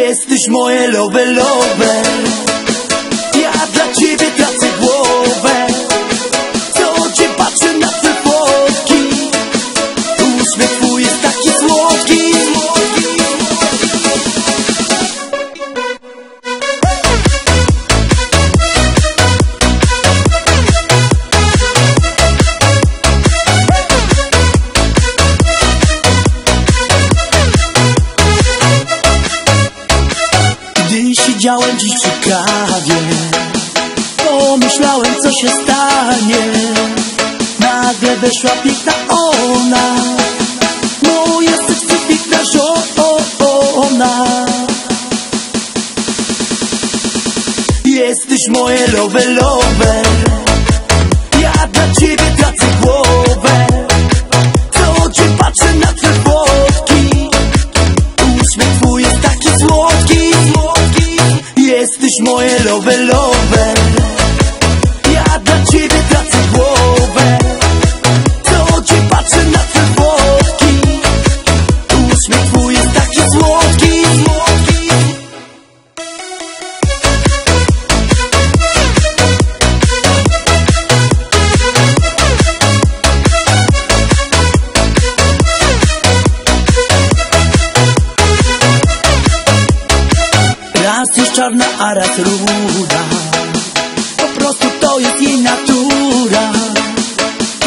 Jesteś moje love, love Ja dla ciebie tracę siedziałem dziś przy kawie. Pomyślałem co się stanie. Nagle weszła piękna ona. Moja serce piękna żona. Jesteś moje love, love Ja dla ciebie Jesteś moje love, Raz jest czarna, a raz ruda. Po prostu to jest jej natura.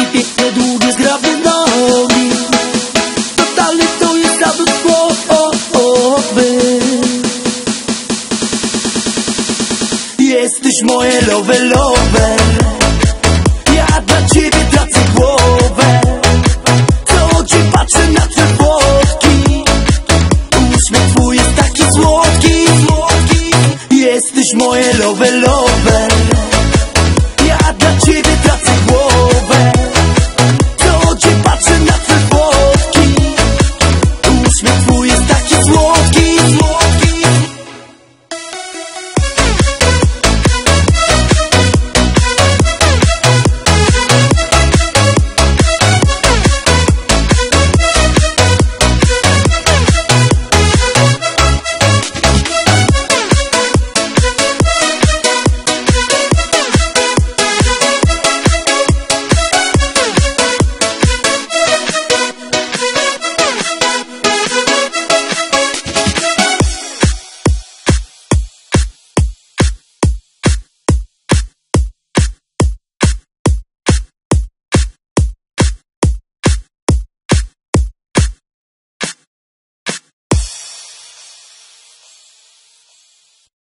I piękne, długie, zgrabne nogi. Totalny to jest zawód głowy. Jesteś moje love, love Jesteś moje love, love Ja dla ciebie tracę głowę. Co cię patrzę na twoje fotki Uśmiech twój jest taki słodki.